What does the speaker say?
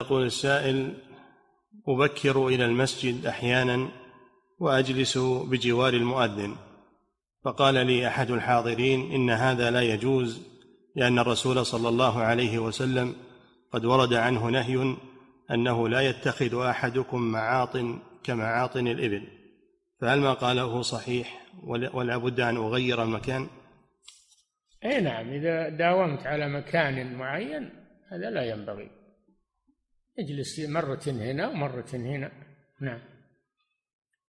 يقول السائل أبكر إلى المسجد أحيانا وأجلس بجوار المؤذن. فقال لي أحد الحاضرين إن هذا لا يجوز لأن الرسول صلى الله عليه وسلم قد ورد عنه نهي أنه لا يتخذ أحدكم معاطن كمعاطن الإبل. فهل ما قاله صحيح؟ ولا بد أن أغير المكان؟ أي نعم إذا داومت على مكان معين هذا لا ينبغي. اجلس مرة هنا ومرة هنا. نعم.